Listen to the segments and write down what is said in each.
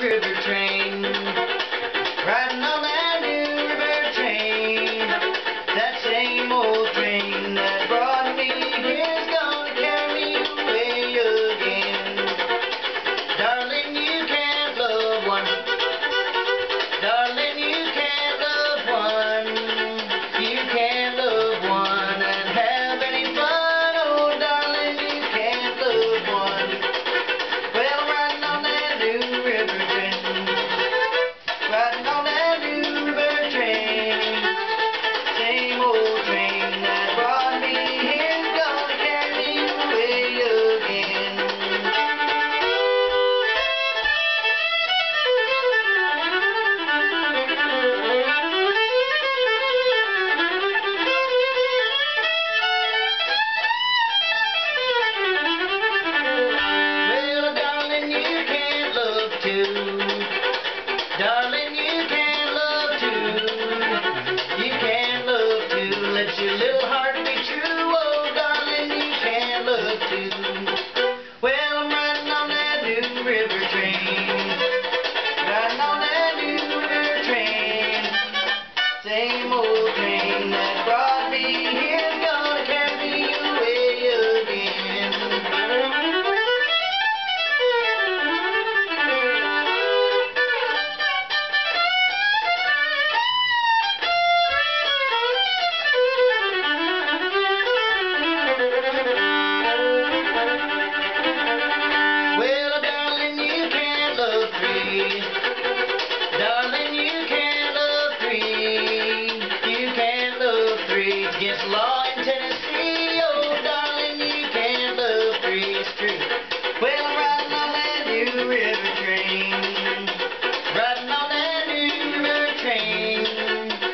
river train. Law in Tennessee. Oh, darling, you can't love true. Well, I'm riding on that new river train. Riding on that new river train.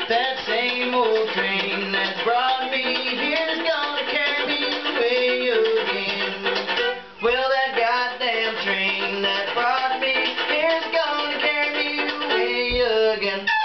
That same old train that brought me here's gonna carry me away again. Well, that goddamn train that brought me here's gonna carry me away again.